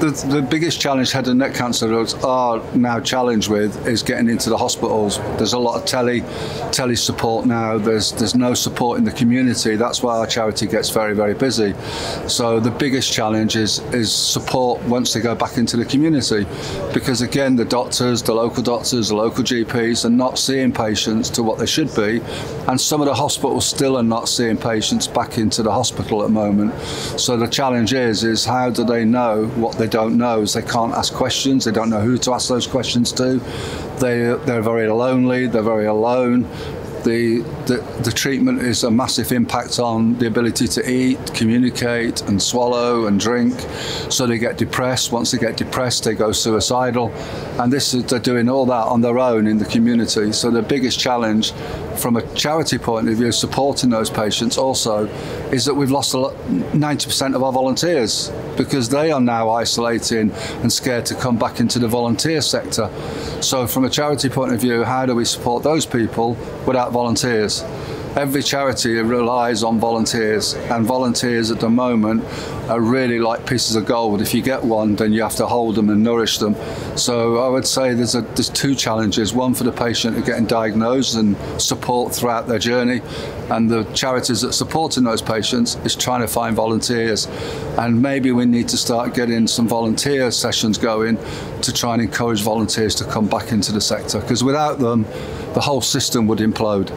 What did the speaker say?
the, the biggest challenge head and neck cancer are now challenged with is getting into the hospitals. There's a lot of tele tele support now. There's there's no support in the community. That's why our charity gets very very busy. So the biggest challenge is is support once they go back into the community, because again the doctors, the local doctors, the local GPs are not seeing patients to what they should be, and some of the hospitals still are not seeing patients back into the hospital at the moment. So the challenge is is how do they know what they don't know? Is they can't ask questions. They don't know who to ask those questions to. They they're very lonely. They're very alone. The, the, the treatment is a massive impact on the ability to eat, communicate, and swallow and drink. So they get depressed. Once they get depressed, they go suicidal, and this is, they're doing all that on their own in the community. So the biggest challenge, from a charity point of view, supporting those patients also, is that we've lost a lot, 90% of our volunteers because they are now isolating and scared to come back into the volunteer sector. So from a charity point of view, how do we support those people without volunteers? Every charity relies on volunteers, and volunteers at the moment are really like pieces of gold. If you get one, then you have to hold them and nourish them. So I would say there's a, there's two challenges: one for the patient getting diagnosed and support throughout their journey, and the charities that are supporting those patients is trying to find volunteers. And maybe we need to start getting some volunteer sessions going to try and encourage volunteers to come back into the sector because without them, the whole system would implode.